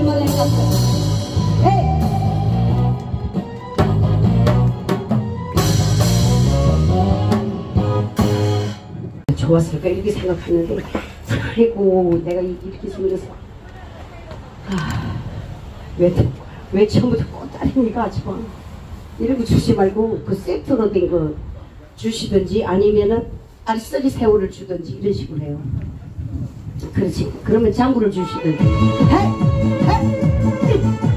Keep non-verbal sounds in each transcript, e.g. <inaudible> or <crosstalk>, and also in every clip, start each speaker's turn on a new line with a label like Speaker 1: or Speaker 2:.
Speaker 1: 오랜만에 헤이! 좋았을까? 이렇게 생각하는데. 아이고 내가 이- 이렇게 생겨서. 아, 왜, 왜 처음부터 마 이런 거 주지 말고 그 세트로 된 거 주시든지 아니면은 알쓰리 새우를 주든지 이런 식으로 해요 그렇지 그러면 장구를 주시든지 헤이! 헤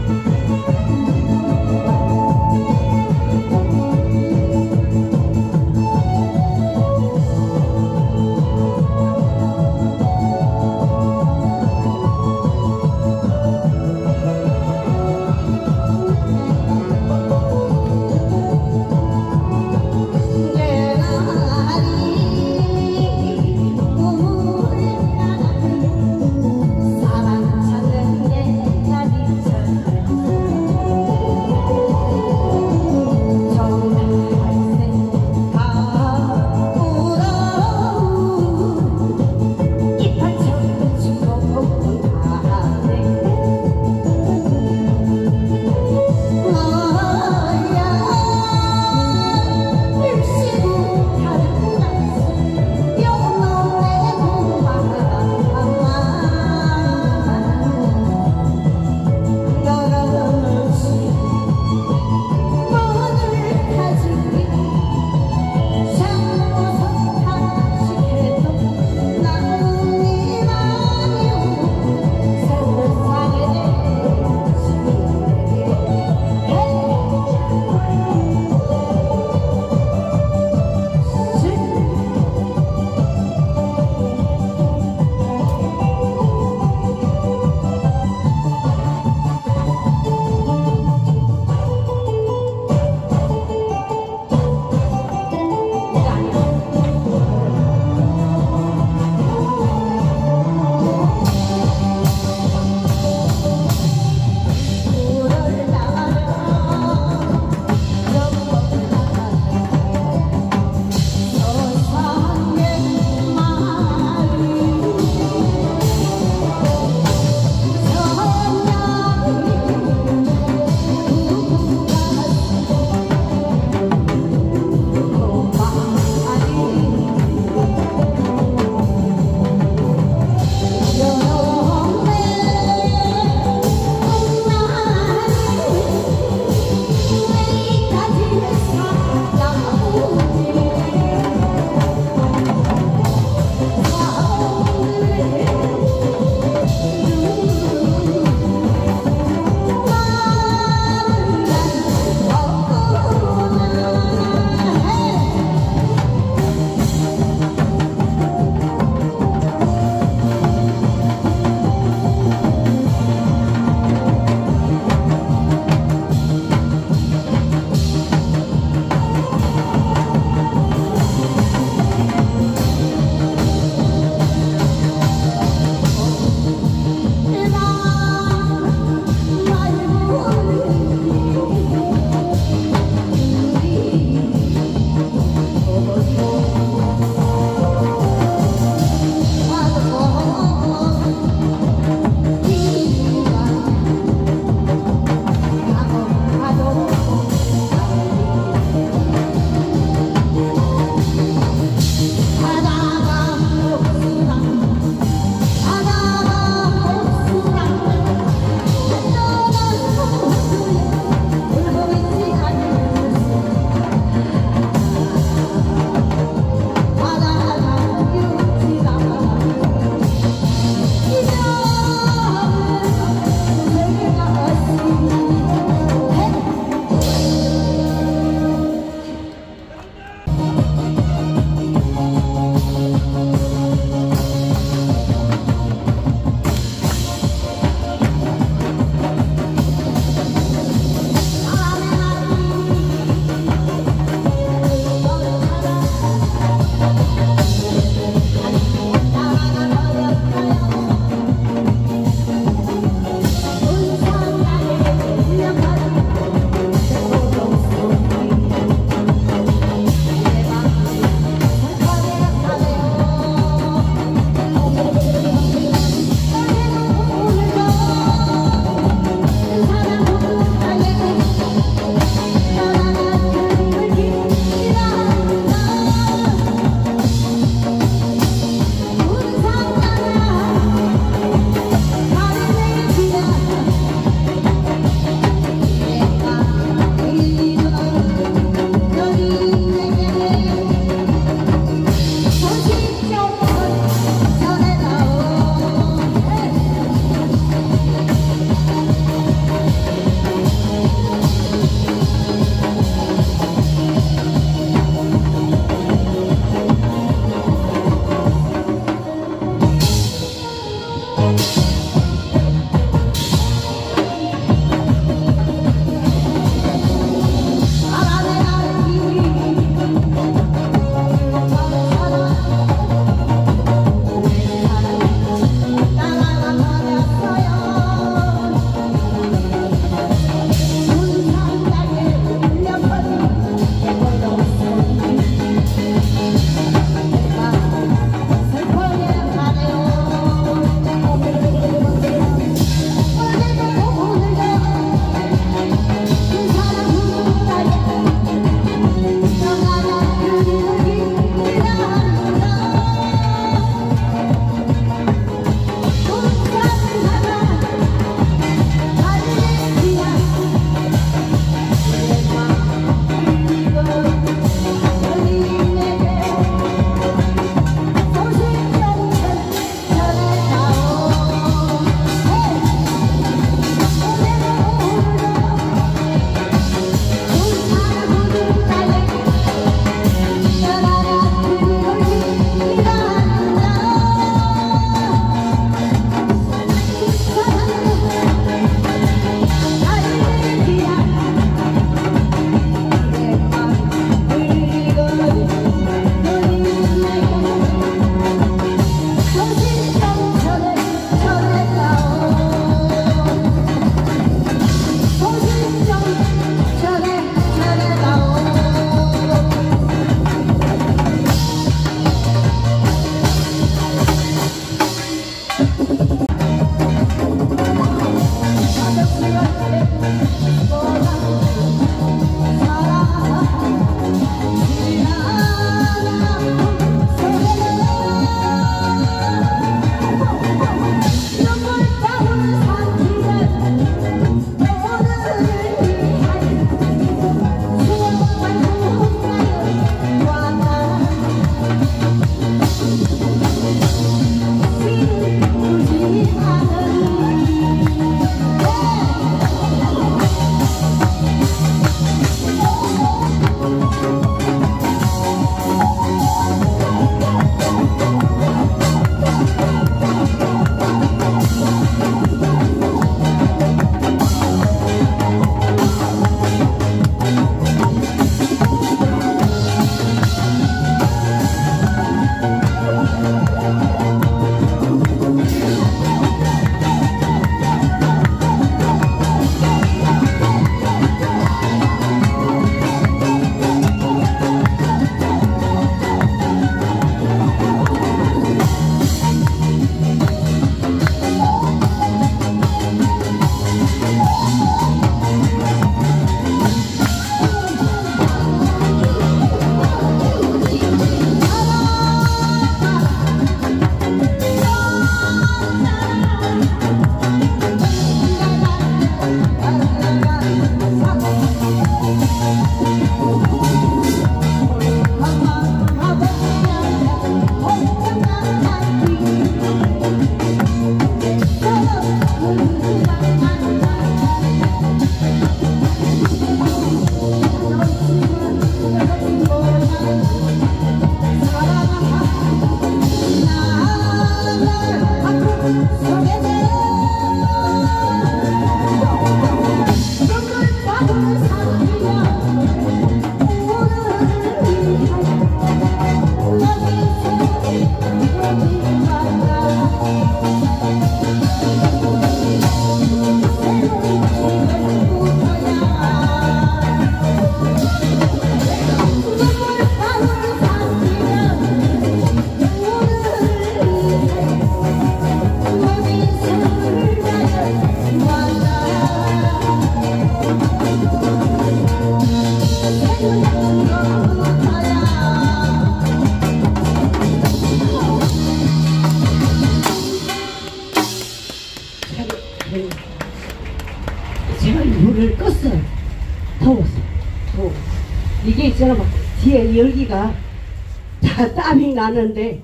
Speaker 1: 땀이 나는데,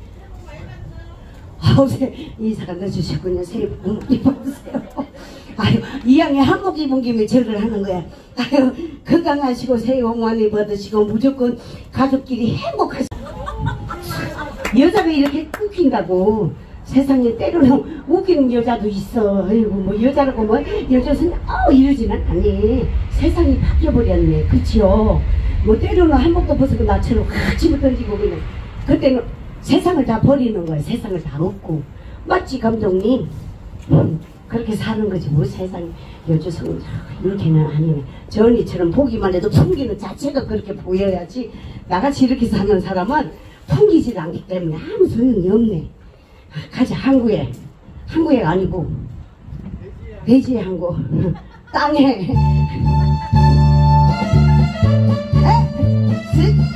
Speaker 1: 아우, 새, 이 사람들 주셨군요. 새해 복 많이 받으세요. 아유, 이왕에 한복 입은 김에 절을 하는 거야. 아유, 건강하시고 새해 복 많이 받으시고 무조건 가족끼리 행복하시 여자가 이렇게 웃긴다고 세상에 때로는 웃기는 여자도 있어 아이고 뭐 여자라고 뭐 여자는 아우 이러지는 않니 세상이 바뀌어버렸네 그치요 뭐 때로는 한복도 벗고 나처럼 같이 던지고 그냥 그때는 세상을 다 버리는 거야 세상을 다 얻고. 맞지 감독님? 음, 그렇게 사는 거지. 뭐 세상에 여주성은 이렇게는 아니네. 저 언니처럼 보기만 해도 풍기는 자체가 그렇게 보여야지 나같이 이렇게 사는 사람은 풍기질 않기 때문에 아무 소용이 없네. 가자 항구에. 항구에 아니고. 돼지의 항구. <laughs> 땅에. <laughs> 에?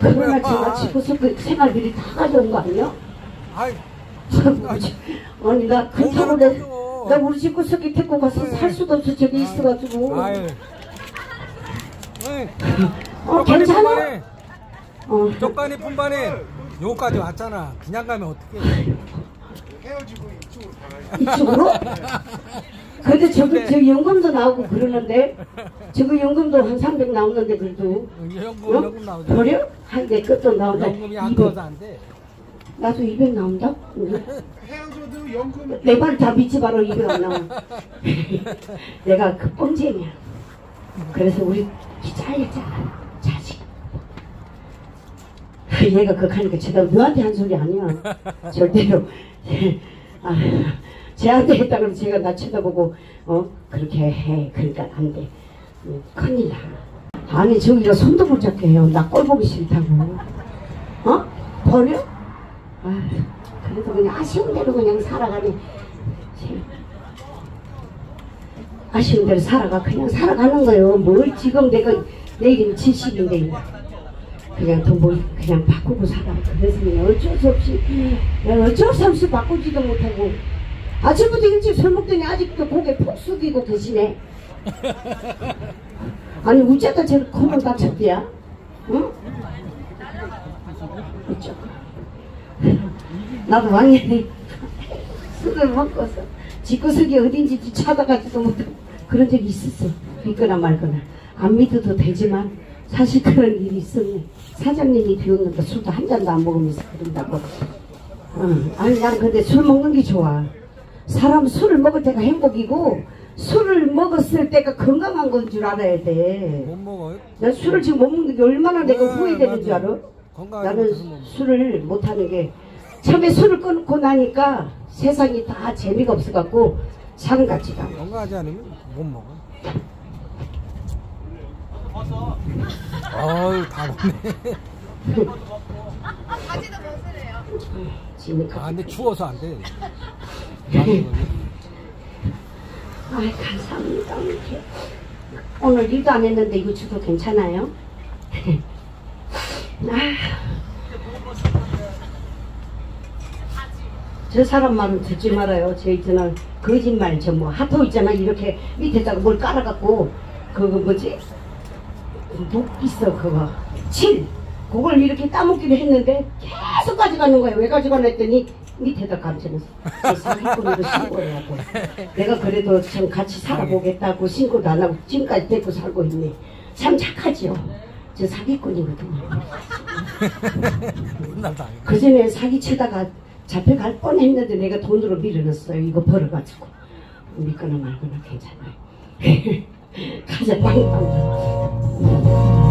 Speaker 1: 아니 그러나 제가 집어서 그 생활비리 다 가져온 거 아니야?
Speaker 2: 아이,
Speaker 1: 아니 나 그렇다고
Speaker 2: 오늘은
Speaker 1: 내,
Speaker 2: 또.
Speaker 1: 나 우리 집 구석에 데리고 가서
Speaker 2: 네.
Speaker 1: 살 수도 없어 저기 있어가지고.
Speaker 2: 응.
Speaker 1: 어 괜찮아? 어
Speaker 2: 쪽간이 품반에 여기까지 왔잖아. 그냥 가면 어떡해. 헤어지고 이쪽으로 가가지고.
Speaker 1: 이쪽으로? <laughs> 근데 저거 저 연금도 나오고 그러는데 저거 연금도 한 300 나오는데 그래도
Speaker 2: 연금,
Speaker 1: 어?
Speaker 2: 연금 나오죠.
Speaker 1: 버려? 한대 끝도 나온다.
Speaker 2: 연금이 안
Speaker 1: 200.
Speaker 2: 떠서 안 돼.
Speaker 1: 나도 200 나온다?
Speaker 2: 헤어져도 연금.
Speaker 1: 내말다 믿지 마라 200 안 나와. <laughs> 내가 그 뻥쟁이야. 그래서 우리 기자였자 자식. 얘가 그거 하니까 제가 너한테 한 소리 아니야. <laughs> 절대로. 아, 쟤한테 했다 그러면 제가 나 쳐다보고 어 그렇게 해. 그러니까 안 돼. 음, 큰일 나. 아니 저기가 손도 못 잡게 해요. 나 꼴 보기 싫다고. 어? 버려? 아, 그래도 그냥 아쉬운 대로 그냥 살아가네. 참. 아쉬운 대로 살아가. 그냥 살아가는 거예요. 뭘 지금 내가 내일이면 70인데. 그냥 돈 벌, 그냥 바꾸고 살아. 그래서 그냥 어쩔 수 없이, 어쩔 수 없이 바꾸지도 못하고. 아침부터 일찍 술 먹더니 아직도 고개 푹 숙이고 계시네. <laughs> 아니, 우째다 저렇게 코를 다쳤대야? 응? 어쩌고. 나도 왕년에 <laughs> 술을 먹고서 집구석이 어딘지 찾아가지도 못하고 그런 적이 있었어. 믿거나 말거나. 안 믿어도 되지만 사실 그런 일이 있었네. 사장님이 비웃는데 술도 한 잔도 안 먹으면서 그런다고. 응. 아니 난 근데 술 먹는 게 좋아. 사람 술을 먹을 때가 행복이고 술을 먹었을 때가 건강한 건 줄 알아야 돼.
Speaker 2: 못 먹어요?
Speaker 1: 난 술을 지금 못 먹는 게 얼마나 내가
Speaker 2: 네,
Speaker 1: 후회되는 줄. 알아? 나는
Speaker 2: 못해서 못.
Speaker 1: 술을 못 하는 게 처음에 술을 끊고 나니까 세상이 다 재미가 없어 갖고 사는 같지가 않아.
Speaker 2: 건강하지 않으면 못 먹어. 어우, 다 먹네. <laughs>
Speaker 1: 지 니까.
Speaker 2: 아, 근데 추워서 안 돼. <laughs>
Speaker 1: 아이 감사합니다. 오늘 일도 안 했는데 이거 주도 괜찮아요? <laughs> 아. 저 사람 말은 듣지 말아요. 저 있잖아 거짓말 저 뭐 하토 있잖아 이렇게 밑에다가 뭘 깔아갖고 그거 뭐지? 목 있어 그거 칠 그걸 이렇게 따먹기로 했는데 계속 가져가는 거야. 왜 가져가나 했더니 밑에다 감춰놨어. 사기꾼으로 신고해갖고 내가 그래도 좀 같이 살아보겠다고 신고도 안 하고 지금까지 데리고 살고 있네. 참 착하지요. 저 사기꾼이거든요. 그 전에 사기치다가 잡혀갈 뻔했는데 내가 돈으로 밀어넣었어요. 이거 벌어가지고. 믿거나 말거나 괜찮아요. <laughs> 가자, 빵빵.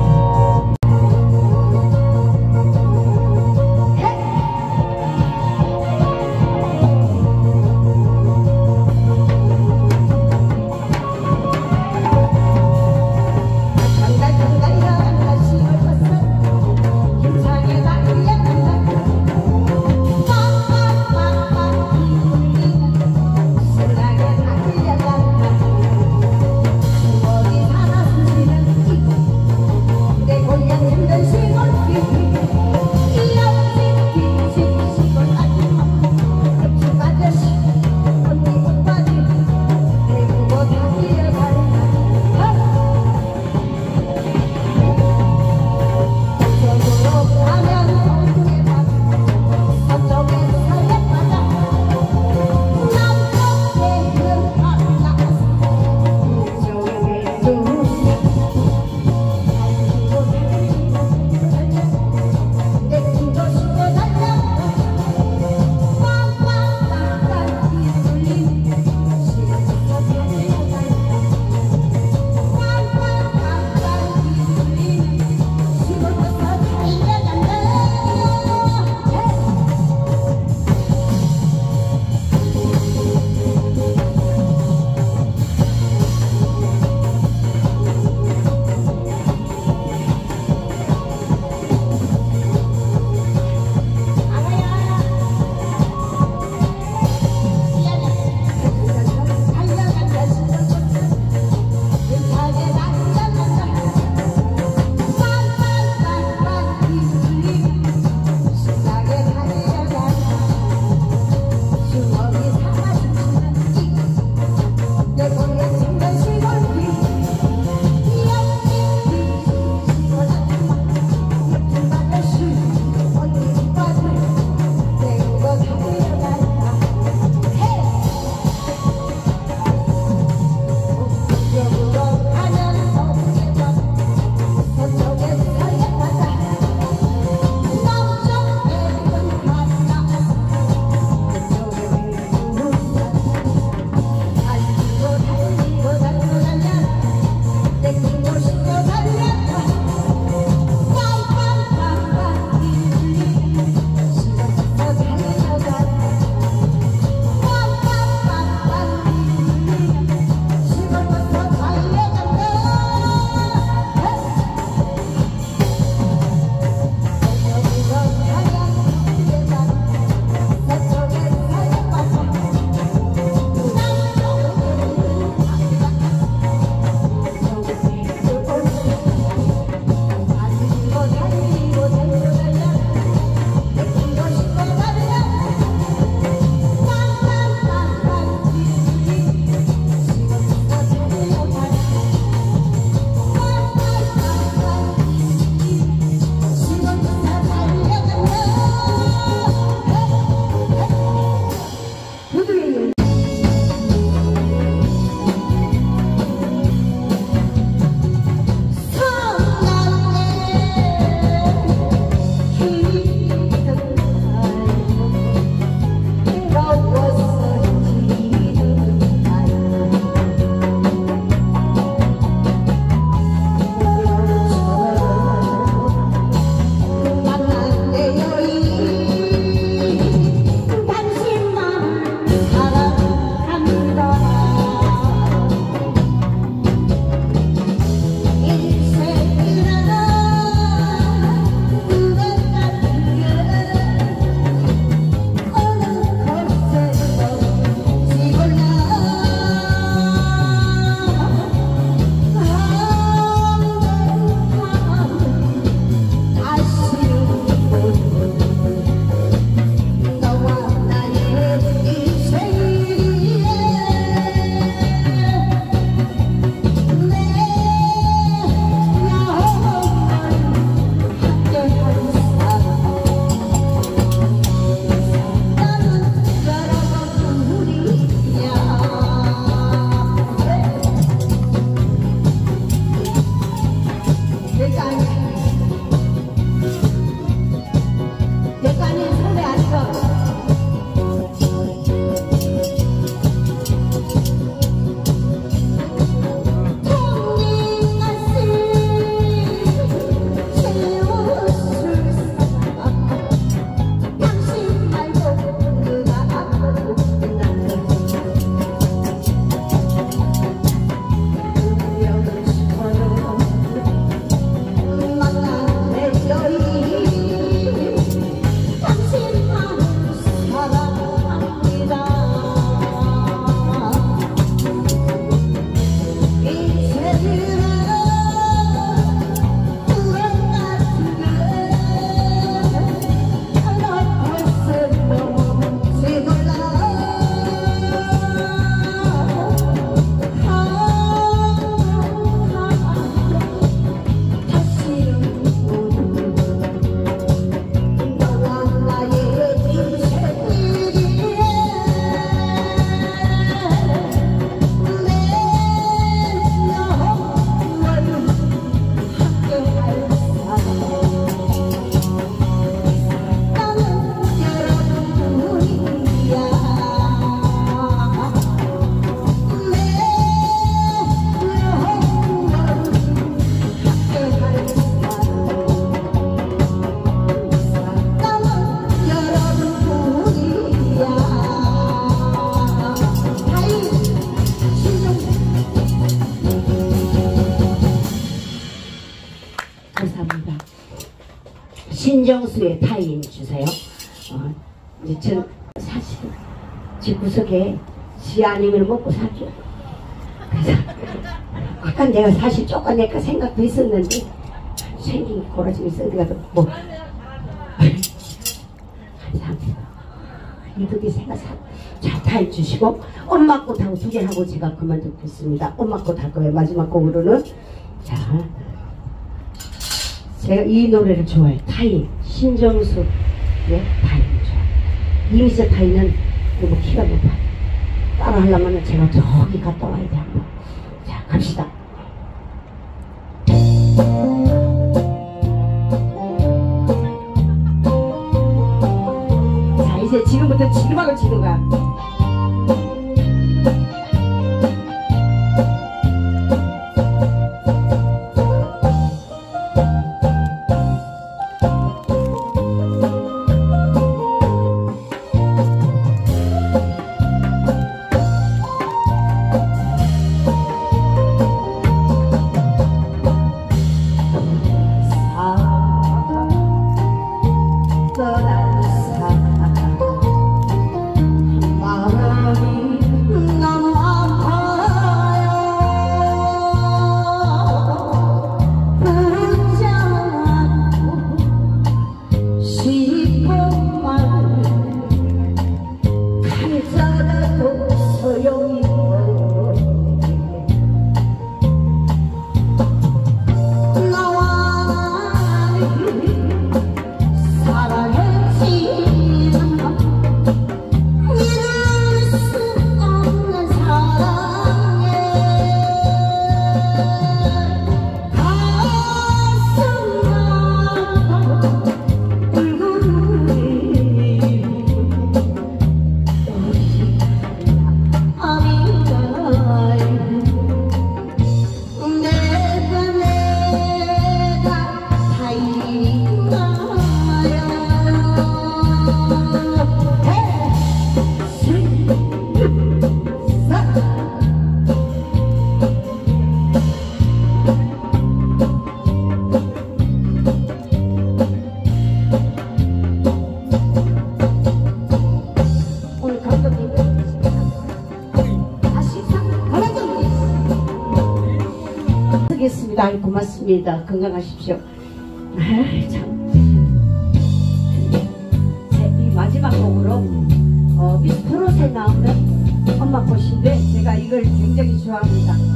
Speaker 1: 상수의 타인 주세요. 어, 이제 전 사실 집 구석에 지아님을 먹고 살죠. 그래서 아까 내가 사실 쫓아낼까 생각도 했었는데 생긴 어디 가서 뭐 감사합니다. 이득이 생각 잘다 해주시고 엄마 꽃하고 두 개 하고 제가 그만 듣겠습니다. 엄마 꽃할 거예요. 마지막 곡으로는 자 제가 이 노래를 좋아해요. 타인 신정수의 타인을 좋아해요. 이미자 타인은 너무 키가 높아요. 따라 하려면 제가 저기 갔다 와야 돼 한번. 자 갑시다. 자 이제 지금부터 치는 거 고맙습니다. 건강하십시오. 아이, 참. 제, 이 마지막 곡으로 어, 미스 트롯에 나오는 엄마 꽃인데 제가 이걸 굉장히 좋아합니다.